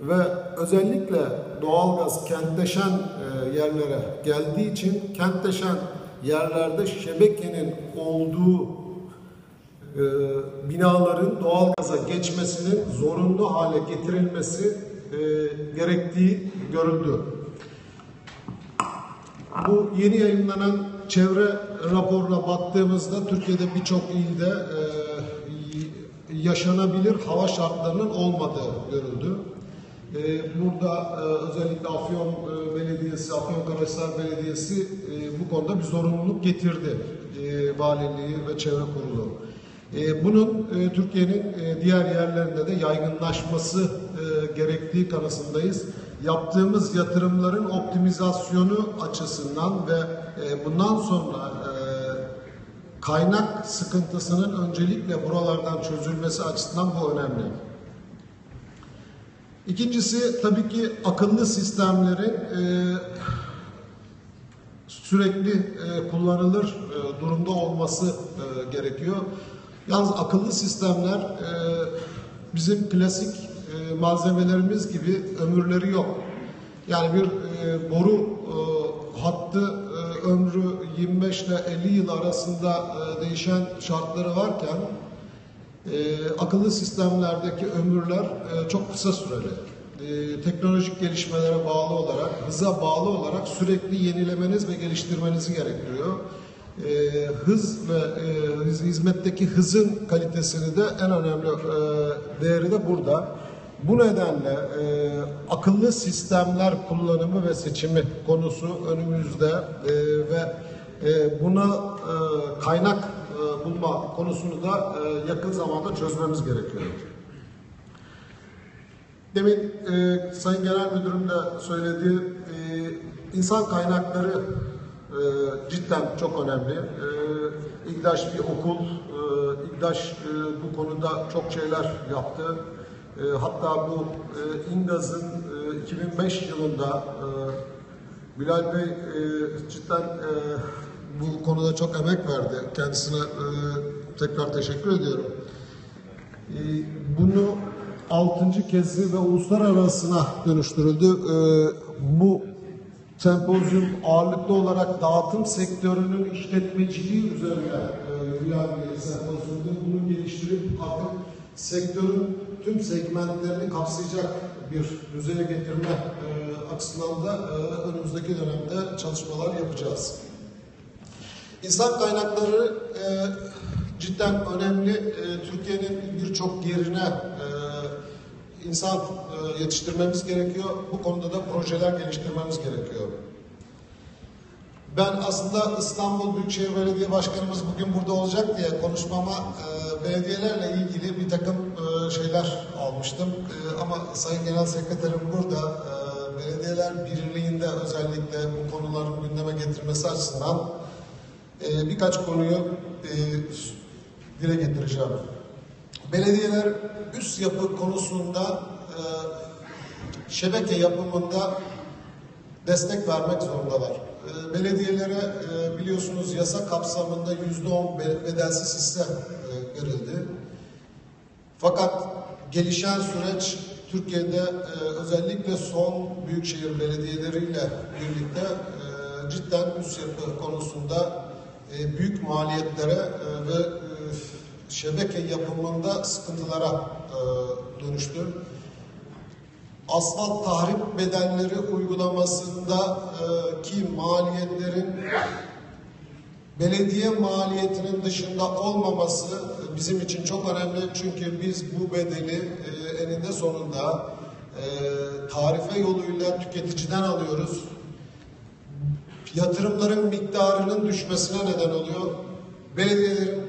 ve özellikle doğalgaz kentleşen e, yerlere geldiği için kentleşen yerlerde şebekenin olduğu e, binaların doğalgaza geçmesinin zorunlu hale getirilmesi e, gerektiği görüldü. Bu yeni yayınlanan çevre raporuna baktığımızda Türkiye'de birçok ilde yaşanabilir hava şartlarının olmadığı görüldü. E, burada e, özellikle Afyon e, Belediyesi, Afyonkarahisar Belediyesi e, bu konuda bir zorunluluk getirdi e, valiliği ve çevre kurulu. Bunun Türkiye'nin diğer yerlerinde de yaygınlaşması gerektiği kanısındayız. Yaptığımız yatırımların optimizasyonu açısından ve bundan sonra kaynak sıkıntısının öncelikle buralardan çözülmesi açısından bu önemli. İkincisi tabii ki akıllı sistemlerin e, sürekli e, kullanılır e, durumda olması e, gerekiyor. Yalnız akıllı sistemler e, bizim klasik e, malzemelerimiz gibi ömürleri yok. Yani bir e, boru e, hattı e, ömrü 25 ile 50 yıl arasında e, değişen şartları varken e, akıllı sistemlerdeki ömürler e, çok kısa süreli. E, teknolojik gelişmelere bağlı olarak, hıza bağlı olarak sürekli yenilemeniz ve geliştirmenizi gerektiriyor. E, hız ve e, hizmetteki hızın kalitesini de en önemli e, değeri de burada. Bu nedenle e, akıllı sistemler kullanımı ve seçimi konusu önümüzde e, ve e, buna e, kaynak bulma konusunu da e, yakın zamanda çözmemiz gerekiyor. Demin e, Sayın Genel Müdürüm de söylediği e, insan kaynakları e, cidden çok önemli. E, İGDAŞ bir okul, e, İGDAŞ e, bu konuda çok şeyler yaptı. E, hatta bu e, İngaz'ın e, 2005 yılında e, Bilal Bey e, cidden e, bu konuda çok emek verdi. Kendisine e, tekrar teşekkür ediyorum. E, bunu altıncı kezi ve uluslararasına dönüştürüldü. E, bu sempozyum ağırlıklı olarak dağıtım sektörünün işletmeciliği üzerine e, Bilal Bey sempozyumda bunu geliştirip artık sektörün tüm segmentlerini kapsayacak bir düzeye getirme e, açısından da e, önümüzdeki dönemde çalışmalar yapacağız. İnsan kaynakları e, cidden önemli. E, Türkiye'nin birçok yerine e, insan e, yetiştirmemiz gerekiyor. Bu konuda da projeler geliştirmemiz gerekiyor. Ben aslında İstanbul Büyükşehir Belediye Başkanımız bugün burada olacak diye konuşmama e, belediyelerle ilgili bir takım e, şeyler almıştım. E, ama Sayın Genel Sekreterim burada e, belediyeler birliğinde özellikle bu konuların gündeme getirmesi açısından e, birkaç konuyu e, dile getireceğim. Belediyeler üst yapı konusunda e, şebeke yapımında destek vermek zorundalar. E, belediyelere e, biliyorsunuz yasa kapsamında yüzde on bedelsiz hisse e, verildi. Fakat gelişen süreç Türkiye'de e, özellikle son büyükşehir belediyeleriyle birlikte e, cidden üst yapı konusunda e, büyük maliyetlere e, ve e, şebeke yapımında sıkıntılara e, dönüştü. Asfalt tahrip bedelleri uygulamasında e, ki maliyetlerin belediye maliyetinin dışında olmaması bizim için çok önemli. Çünkü biz bu bedeli eninde sonunda e, tarife yoluyla tüketiciden alıyoruz. Yatırımların miktarının düşmesine neden oluyor. Belediyelerin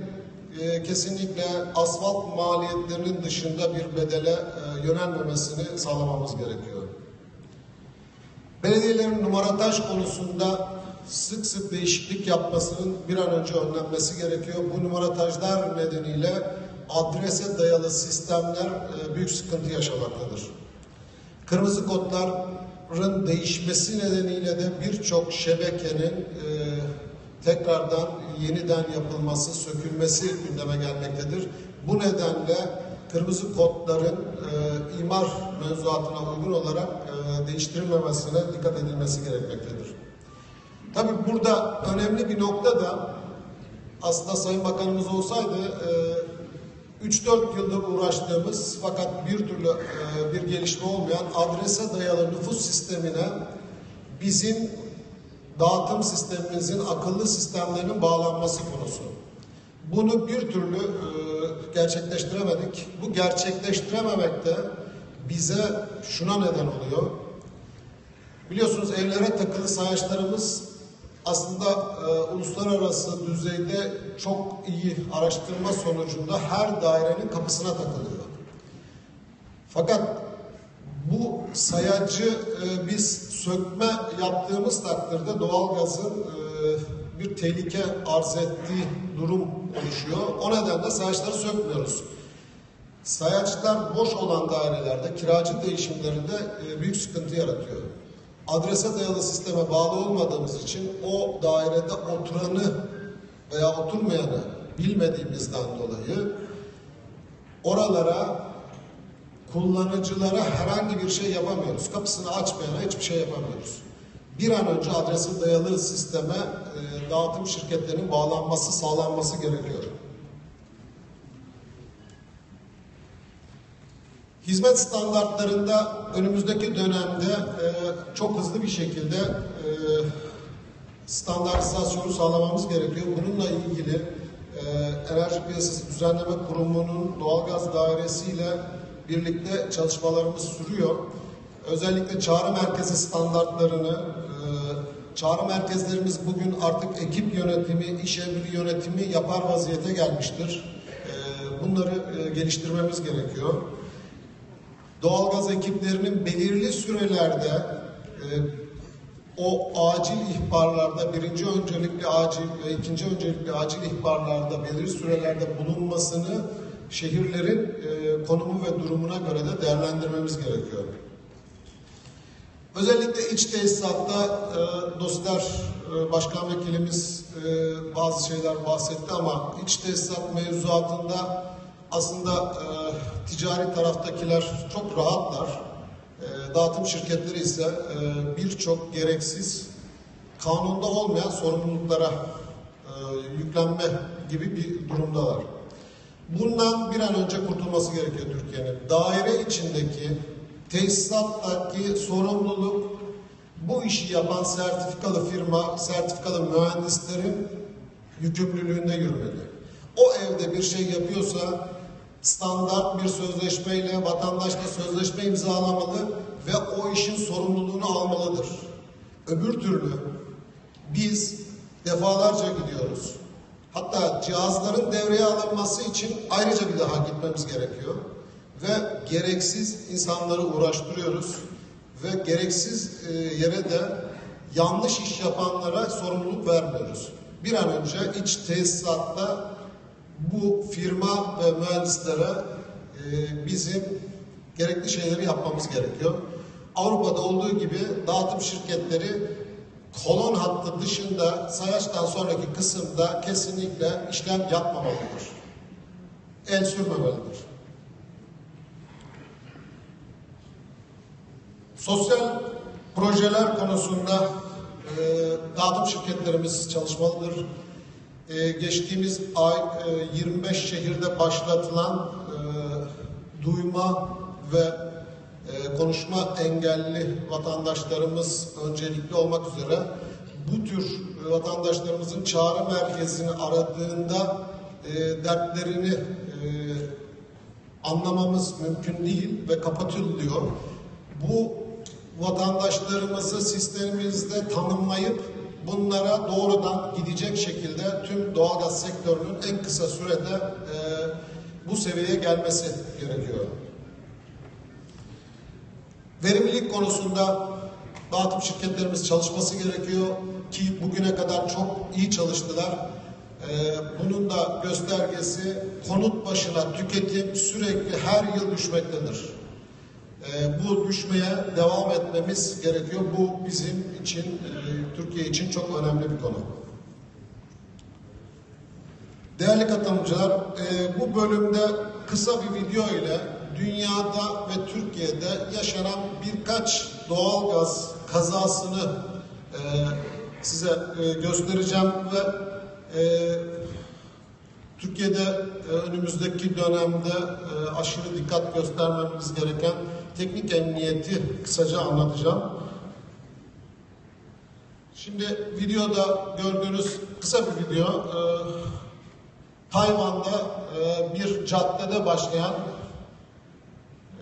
e, kesinlikle asfalt maliyetlerinin dışında bir bedele e, yönelmemesini sağlamamız gerekiyor. Belediyelerin numarataj konusunda sık sık değişiklik yapmasının bir an önce önlenmesi gerekiyor. Bu numaratajlar nedeniyle adrese dayalı sistemler e, büyük sıkıntı yaşamaktadır. Kırmızı kodların değişmesi nedeniyle de birçok şebekenin e, tekrardan yeniden yapılması, sökülmesi gündeme gelmektedir. Bu nedenle kırmızı kodların e, imar mevzuatına uygun olarak e, değiştirilmemesine dikkat edilmesi gerekmektedir. Tabii burada önemli bir nokta da aslında Sayın Bakanımız olsaydı e, 3-4 yıldır uğraştığımız fakat bir türlü e, bir gelişme olmayan adrese dayalı nüfus sistemine bizim dağıtım sistemimizin akıllı sistemlerinin bağlanması konusu. Bunu bir türlü e, gerçekleştiremedik. Bu gerçekleştirememek de bize şuna neden oluyor. Biliyorsunuz evlere takılı sayaçlarımız aslında e, uluslararası düzeyde çok iyi araştırma sonucunda her dairenin kapısına takılıyor. Fakat bu sayacı e, biz sökme yaptığımız takdirde doğalgazın e, bir tehlike arz ettiği durum oluşuyor. O nedenle sayaçları sökmüyoruz. Sayaçlar boş olan dairelerde kiracı değişimlerinde e, büyük sıkıntı yaratıyor. Adrese dayalı sisteme bağlı olmadığımız için o dairede oturanı veya oturmayanı bilmediğimizden dolayı oralara kullanıcılara herhangi bir şey yapamıyoruz. Kapısını açmayana hiçbir şey yapamıyoruz. Bir an önce adresi dayalı sisteme e, dağıtım şirketlerinin bağlanması, sağlanması gerekiyor. Hizmet standartlarında önümüzdeki dönemde e, çok hızlı bir şekilde e, standartizasyonu sağlamamız gerekiyor. Bununla ilgili e, Enerji Piyasası Düzenleme Kurumu'nun doğalgaz dairesiyle birlikte çalışmalarımız sürüyor. Özellikle çağrı merkezi standartlarını, e, çağrı merkezlerimiz bugün artık ekip yönetimi, iş emri yönetimi yapar vaziyete gelmiştir. E, bunları e, geliştirmemiz gerekiyor. Doğalgaz ekiplerinin belirli sürelerde o acil ihbarlarda birinci öncelikli acil ve ikinci öncelikli acil ihbarlarda belirli sürelerde bulunmasını şehirlerin e, konumu ve durumuna göre de değerlendirmemiz gerekiyor. Özellikle iç tesisatta e, dostlar e, başkan vekilimiz e, bazı şeyler bahsetti ama iç tesisat mevzuatında aslında e, ticari taraftakiler çok rahatlar. E, dağıtım şirketleri ise e, birçok gereksiz kanunda olmayan sorumluluklara e, yüklenme gibi bir durumdalar. Bundan bir an önce kurtulması gerekiyor Türkiye'nin. Daire içindeki tesisattaki sorumluluk bu işi yapan sertifikalı firma, sertifikalı mühendislerin yükümlülüğünde yürümeli. O evde bir şey yapıyorsa standart bir sözleşmeyle vatandaşla sözleşme imzalamalı ve o işin sorumluluğunu almalıdır. Öbür türlü biz defalarca gidiyoruz. Hatta cihazların devreye alınması için ayrıca bir daha gitmemiz gerekiyor. Ve gereksiz insanları uğraştırıyoruz. Ve gereksiz e, yere de yanlış iş yapanlara sorumluluk vermiyoruz. Bir an önce iç tesisatta bu firma ve mühendislere e, bizim gerekli şeyleri yapmamız gerekiyor. Avrupa'da olduğu gibi dağıtım şirketleri kolon hattı dışında sayaçtan sonraki kısımda kesinlikle işlem yapmamalıdır. El sürmemelidir. Sosyal projeler konusunda e, dağıtım şirketlerimiz çalışmalıdır. E, geçtiğimiz ay e, 25 şehirde başlatılan e, duyma ve e, konuşma engelli vatandaşlarımız öncelikli olmak üzere bu tür vatandaşlarımızın çağrı merkezini aradığında e, dertlerini e, anlamamız mümkün değil ve kapatılıyor. Bu vatandaşlarımızı sistemimizde tanımlayıp bunlara doğrudan gidecek şekilde tüm doğalgaz sektörünün en kısa sürede e, bu seviyeye gelmesi gerekiyor. Verimlilik konusunda dağıtım şirketlerimiz çalışması gerekiyor ki bugüne kadar çok iyi çalıştılar. Ee, bunun da göstergesi konut başına tüketim sürekli her yıl düşmektedir. Ee, bu düşmeye devam etmemiz gerekiyor. Bu bizim için, e, Türkiye için çok önemli bir konu. Değerli katılımcılar, e, bu bölümde kısa bir video ile dünyada ve Türkiye'de yaşanan birkaç doğalgaz kazasını e, size göstereceğim ve Türkiye'de önümüzdeki dönemde aşırı dikkat göstermemiz gereken teknik emniyeti kısaca anlatacağım. Şimdi videoda gördüğünüz kısa bir video. E, Tayvan'da e, bir caddede başlayan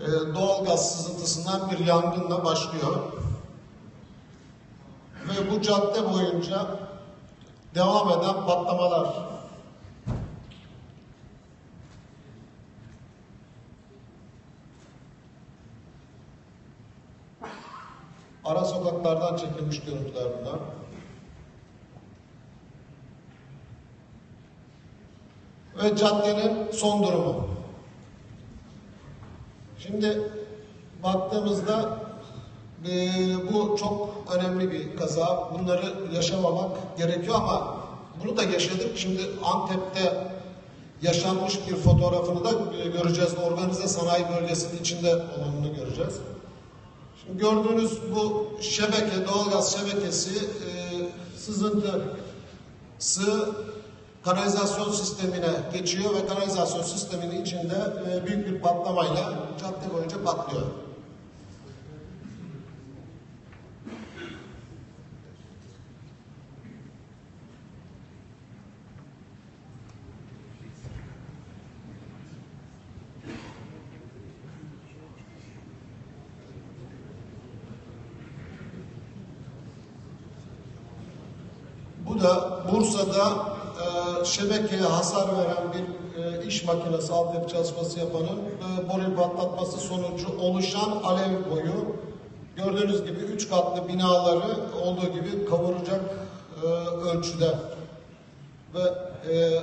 e, doğalgaz sızıntısından bir yangınla başlıyor. Ve bu cadde boyunca devam eden patlamalar. Ara sokaklardan çekilmiş görüntüler bunlar. Ve caddenin son durumu. Şimdi baktığımızda e, bu çok önemli bir kaza. Bunları yaşamamak gerekiyor ama bunu da yaşadık. Şimdi Antep'te yaşanmış bir fotoğrafını da e, göreceğiz. Organize sanayi bölgesinin içinde olanını göreceğiz. Gördüğünüz bu şebeke, doğalgaz şebekesi e, sızıntısı kanalizasyon sistemine geçiyor ve kanalizasyon sisteminin içinde e, büyük bir patlamayla cadde boyunca patlıyor. Bu da Bursa'da e, şebekeye hasar veren bir e, iş makinesi altyapı çalışması yapanın e, boru patlatması sonucu oluşan alev boyu. Gördüğünüz gibi üç katlı binaları olduğu gibi kavuracak e, ölçüde. Ve e,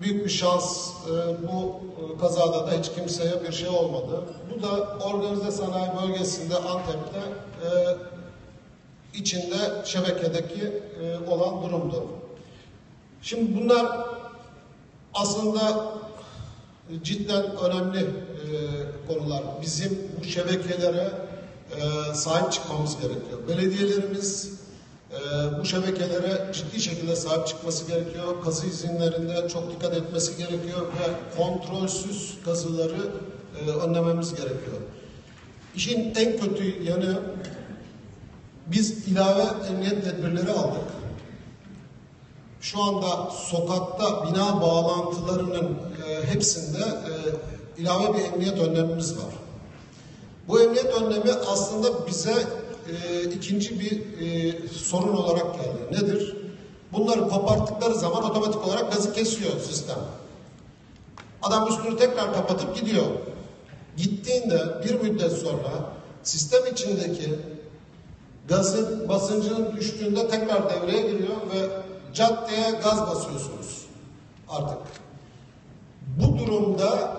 büyük bir şans e, bu e, kazada da hiç kimseye bir şey olmadı. Bu da organize sanayi bölgesinde Antep'te e, içinde şebekedeki e, olan durumdu. Şimdi bunlar aslında cidden önemli e, konular. Bizim bu şebekelere e, sahip çıkmamız gerekiyor. Belediyelerimiz e, bu şebekelere ciddi şekilde sahip çıkması gerekiyor. Kazı izinlerinde çok dikkat etmesi gerekiyor ve kontrolsüz kazıları e, önlememiz gerekiyor. İşin en kötü yanı biz ilave emniyet tedbirleri aldık. Şu anda sokakta bina bağlantılarının e, hepsinde e, ilave bir emniyet önlemimiz var. Bu emniyet önlemi aslında bize e, ikinci bir e, sorun olarak geldi. Nedir? Bunları koparttıkları zaman otomatik olarak gazı kesiyor sistem. Adam üstünü tekrar kapatıp gidiyor. Gittiğinde bir müddet sonra sistem içindeki gazın basıncının düştüğünde tekrar devreye giriyor ve caddeye gaz basıyorsunuz artık. Bu durumda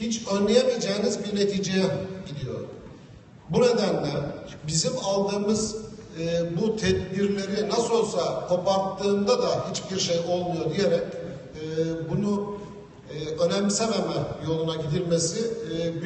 hiç önleyemeyeceğiniz bir neticeye gidiyor. Bu nedenle bizim aldığımız e, bu tedbirleri nasıl olsa koparttığında da hiçbir şey olmuyor diyerek e, bunu e, önemsememe yoluna gidilmesi e, büyük